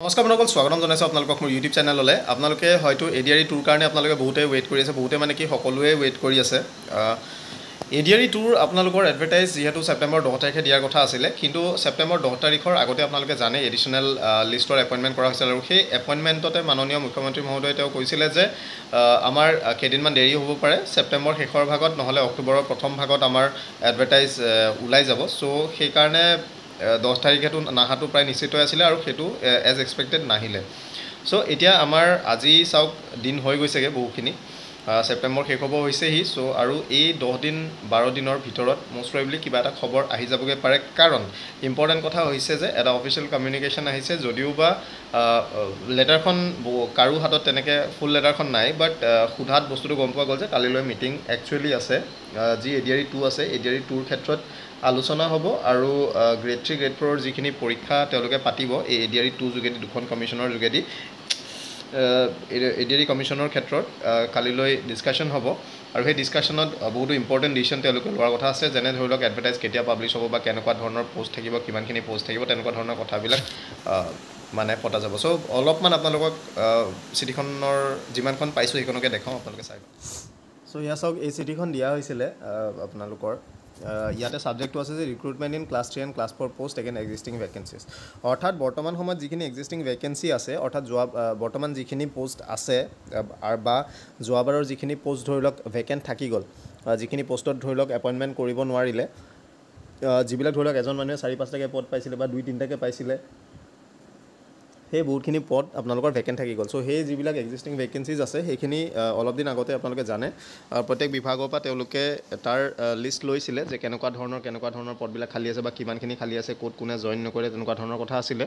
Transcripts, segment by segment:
নমস্কাৰ বন্ধুসকল স্বাগতম জনাইছোঁ আপোনালোকক মোৰ ইউটিউব চেনেললৈ আপোনালোকে হয়তো এ ডি আৰ টুৰ কাৰণে আপোনালোকে বহুতে ৱেইট কৰি আছে বহুতে মানে কি সকলোৱে ৱেইট কৰি আছে। এ ডি আৰ টুৰ আপোনালোকৰ এডভাৰটাইজ যিহেতু ছেপ্টেম্বৰ দহ তাৰিখে দিয়াৰ কথা আছিলে কিন্তু ছেপ্টেম্বৰ দহ তাৰিখৰ আগতে আপোনালোকে জানে এডিশ্যনেল লিষ্টৰ এপইণ্টমেণ্ট কৰা হৈছিল আৰু সেই এপইণ্টমেণ্টতে মাননীয় মুখ্যমন্ত্ৰী মহোদয়ে তেওঁ কৈছিলে যে আমাৰ কেইদিনমান দেৰি হ'ব পাৰে ছেপ্টেম্বৰ শেষৰ ভাগত নহ'লে অক্টোবৰৰ প্ৰথম ভাগত আমাৰ এডভাৰটাইজ ওলাই যাব। ছ' সেইকাৰণে দহ তাৰিখেতো নাহাটো প্ৰায় নিশ্চিত হৈ আছিলে আৰু সেইটো এজ এক্সপেক্টেড নাহিলে। ছ' এতিয়া আমাৰ আজি চাওক দিন হৈ গৈছেগৈ বহুখিনি। ছেপ্টেম্বৰ শেষ হ'ব হৈছেহি ছ' আৰু এই দহ দিন বাৰ দিনৰ ভিতৰত মষ্ট প্ৰবেবলি কিবা এটা খবৰ আহি যাবগৈ পাৰে। কাৰণ ইম্পৰ্টেণ্ট কথা হৈছে যে এটা অফিচিয়েল কমিউনিকেশ্যন আহিছে যদিও বা লেটাৰখন কাৰো হাতত তেনেকৈ ফুল লেটাৰখন নাই বাট সোধাত বস্তুটো গম পোৱা গ'ল যে কালিলৈ মিটিং একচুৱেলি আছে। যি এ ডি ই টু আছে এ ডি ই টুৰ ক্ষেত্ৰত আলোচনা হ'ব আৰু গ্ৰেড থ্ৰী গ্ৰেড ফ'ৰৰ যিখিনি পৰীক্ষা তেওঁলোকে পাতিব এই এ ডি ই টু যোগেদি দুখন কমিশ্যনৰ যোগেদি এ ডি আৰ ই কমিশ্যনৰ ক্ষেত্ৰত কালিলৈ ডিছকাশ্যন হ'ব। আৰু সেই ডিছকাশ্যনত বহুতো ইম্পৰ্টেণ্ট ডিচিশ্যন তেওঁলোকে লোৱাৰ কথা আছে যেনে ধৰি লওক এডভাৰটাইজ কেতিয়া পাব্লিছ হ'ব বা কেনেকুৱা ধৰণৰ প'ষ্ট থাকিব কিমানখিনি প'ষ্ট থাকিব তেনেকুৱা ধৰণৰ কথাবিলাক মানে পতা যাব। চ' অলপমান আপোনালোকক চিঠিখনৰ যিমানখন পাইছোঁ সেইখনকে দেখাওঁ। আপোনালোকে চাই চ' ইয়াত চাওক এই চিঠিখন দিয়া হৈছিলে আপোনালোকৰ। ইয়াতে ছাবজেক্টটো আছে যে recruitment in class three and class four post again existing vacancies অৰ্থাৎ বৰ্তমান সময়ত যিখিনি এক্সিষ্টিং ভেকেঞ্চি আছে অৰ্থাৎ যোৱা বৰ্তমান যিখিনি পষ্ট আছে বা যোৱাবাৰৰ যিখিনি পষ্ট ধৰি লওক ভেকেণ্ট থাকি গ'ল যিখিনি পষ্টত ধৰি লওক এপইণ্টমেণ্ট কৰিব নোৱাৰিলে যিবিলাক ধৰি লওক এজন মানুহে চাৰি পাঁচটাকৈ পদ পাইছিলে বা দুই তিনিটাকৈ পাইছিলে সেই বহুতখিনি পদ আপোনালোকৰ ভেকেণ্ট থাকি গ'ল। চ' সেই যিবিলাক এক্সিষ্টিং ভেকেঞ্চিজ আছে সেইখিনি অলপ দিন আগতে আপোনালোকে জানে। প্ৰত্যেক বিভাগৰ পৰা তেওঁলোকে তাৰ লিষ্ট লৈছিলে যে কেনেকুৱা ধৰণৰ কেনেকুৱা ধৰণৰ পদবিলাক খালী আছে বা কিমানখিনি খালী আছে ক'ত কোনে জইন নকৰে তেনেকুৱা ধৰণৰ কথা আছিলে।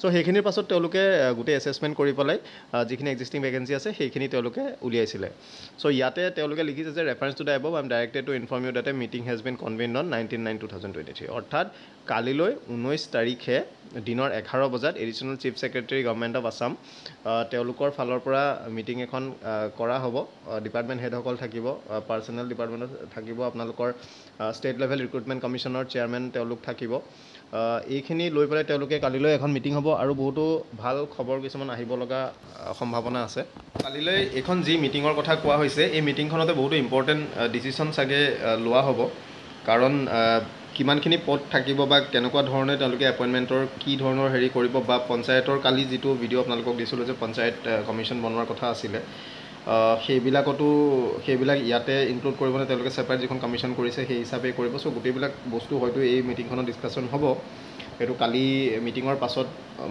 চ' সেইখিনিৰ পাছত তেওঁলোকে গোটেই এছেছমেণ্ট কৰি পেলাই যিখিনি এক্সিষ্টিং ভেকেঞ্চি আছে সেইখিনি তেওঁলোকে উলিয়াইছিলে। চ' ইয়াতে তেওঁলোকে লিখিছে যে reference to the above I am directed to inform you that a meeting has been convened on nineteen nine two thousand twenty three অৰ্থাৎ কালিলৈ ঊনৈছ তাৰিখে দিনৰ এঘাৰ বজাত additional chief secretary government of Assam তেওঁলোকৰ ফালৰ পৰা মিটিং এখন কৰা হ'ব। ডিপাৰ্টমেণ্ট হেডসকল থাকিব পাৰ্চনেল ডিপাৰ্টমেণ্টত থাকিব আপোনালোকৰ ষ্টেট লেভেল ৰিক্ৰুটমেণ্ট কমিশ্যনৰ চেয়াৰমেন তেওঁলোক থাকিব। এইখিনি লৈ পেলাই তেওঁলোকে কালিলৈ এখন মিটিং হ'ব আৰু বহুতো ভাল খবৰ কিছুমান আহিব লগা সম্ভাৱনা আছে। কালিলৈ এইখন যি মিটিঙৰ কথা কোৱা হৈছে এই মিটিংখনতে বহুতো ইম্পৰ্টেণ্ট ডিচিশ্যন চাগে লোৱা হ'ব। কাৰণ কিমানখিনি পদ থাকিব বা কেনেকুৱা ধৰণে তেওঁলোকে এপইণ্টমেণ্টৰ কি ধৰণৰ হেৰি কৰিব বা পঞ্চায়তৰ কালি যিটো ভিডিঅ' আপোনালোকক দিছিলোঁ যে পঞ্চায়ত কমিশ্যন বনোৱাৰ কথা আছিলে সেইবিলাকতো সেইবিলাক ইয়াতে ইনক্লুড কৰিবনে তেওঁলোকে ছেপাৰেট যিখন কমিশ্যন কৰিছে সেই হিচাপে কৰিব। চ' গোটেইবিলাক বস্তু হয়তো এই মিটিংখনত ডিছকাশ্যন হ'ব। সেইটো কালি মিটিঙৰ পাছত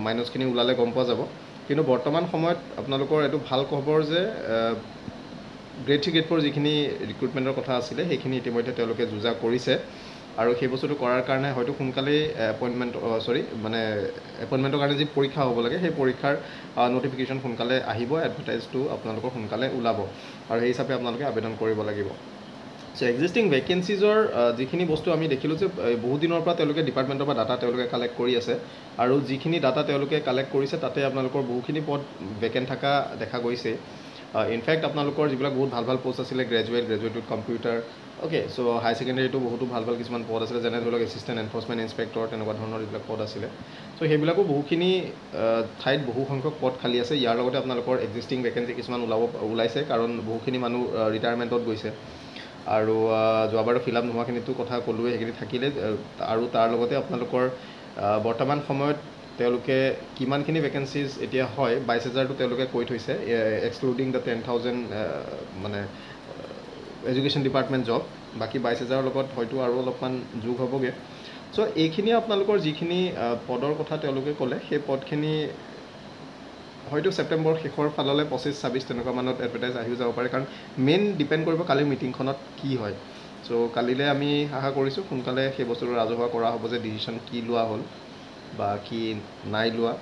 মাইনাছখিনি ওলালে গম পোৱা যাব। কিন্তু বৰ্তমান সময়ত আপোনালোকৰ এইটো ভাল খবৰ যে গ্ৰেড থ্ৰী গ্ৰেড ফ'ৰ যিখিনি ৰিক্ৰুটমেণ্টৰ কথা আছিলে সেইখিনি ইতিমধ্যে তেওঁলোকে যুঁজা কৰিছে। আৰু সেই বস্তুটো কৰাৰ কাৰণে হয়তো সোনকালেই এপইণ্টমেণ্ট চৰি মানে এপইণ্টমেণ্টৰ কাৰণে যি পৰীক্ষা হ'ব লাগে সেই পৰীক্ষাৰ নটিফিকেশ্যন সোনকালে আহিব এডভাৰটাইজটো আপোনালোকৰ সোনকালে ওলাব আৰু সেই হিচাপে আপোনালোকে আবেদন কৰিব লাগিব। চ' এক্সিষ্টিং ভেকেঞ্চিজৰ যিখিনি বস্তু আমি দেখিলোঁ যে এই বহুত দিনৰ পৰা তেওঁলোকে ডিপাৰ্টমেণ্টৰ পৰা ডাটা তেওঁলোকে কালেক্ট কৰি আছে আৰু যিখিনি ডাটা তেওঁলোকে কালেক্ট কৰিছে তাতে আপোনালোকৰ বহুখিনি পদ ভেকেণ্ট থকা দেখা গৈছে। ইনফেক্ট আপোনালোকৰ যিবিলাক বহুত ভাল ভাল পষ্ট আছিলে graduate graduate with computer okay so' high ছেকেণ্ডেৰীটো বহুতো ভাল ভাল কিছুমান পদ আছিলে যেনে ধৰি লওক এছিষ্টেণ্ট এনফৰ্চমেণ্ট ইনস্পেক্টৰ তেনেকুৱা ধৰণৰ যিবিলাক পদ আছিলে। চ' সেইবিলাকো বহুখিনি আহ, ঠাইত বহু সংখ্যক পদ খালী আছে। ইয়াৰ লগতে আপোনালোকৰ এক্সিষ্টিং ভেকেঞ্চি কিছুমান ওলাব ওলাইছে কাৰণ বহুখিনি মানুহ ৰিটায়াৰমেণ্টত গৈছে। আৰু যোৱাবাৰ ফিল আপ নোহোৱাখিনিতো কথা ক'লোৱে সেইখিনি থাকিলে আৰু তাৰ লগতে আপোনালোকৰ বৰ্তমান সময়ত তেওঁলোকে কিমানখিনি ভেকেঞ্চিজ এতিয়া হয় বাইছ হাজাৰটো তেওঁলোকে কৈ থৈছে এক্সক্লুডিং দ্য টেন থাউজেণ্ড মানে এডুকেশ্যন ডিপাৰ্টমেণ্ট জব বাকী বাইছ হাজাৰৰ লগত হয়তো আৰু অলপমান যোগ হ'বগৈ। চ' এইখিনিয়ে আপোনালোকৰ যিখিনি পদৰ কথা তেওঁলোকে ক'লে সেই পদখিনি হয়তো ছেপ্টেম্বৰ শেষৰ ফাললৈ পঁচিছ ছাব্বিছ তেনেকুৱা মানত এডভাৰটাইজ আহিও যাব পাৰে কাৰণ মেইন ডিপেণ্ড কৰিব কালিৰ মিটিংখনত কি হয়। চ' কালিলৈ আমি আশা কৰিছোঁ সোনকালে সেই বস্তুটো ৰাজহুৱা কৰা হ'ব যে ডিচিশ্যন কি লোৱা হ'ল। বা কি নাই লোৱা।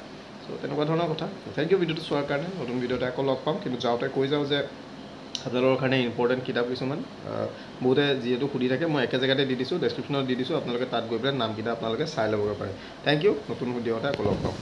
চ' তেনেকুৱা ধৰণৰ কথা। থেংক ইউ ভিডিঅ'টো চোৱাৰ কাৰণে। নতুন ভিডিঅ'তে আকৌ লগ পাম। কিন্তু যাওঁতে কৈ যাওঁ যে আপোনালোকৰ কাৰণে ইম্পৰ্টেণ্ট কিতাপ কিছুমান। বহুতে যিহেতু সুধি থাকে মই একে জেগাতে দি দিছোঁ ডেছক্ৰিপশ্যনত দি দিছোঁ। আপোনালোকে তাত গৈ পেলাই নামকেইটা আপোনালোকে চাই ল'ব পাৰে। থেংক ইউ নতুন ভিডিঅ'তে আকৌ লগ পাম।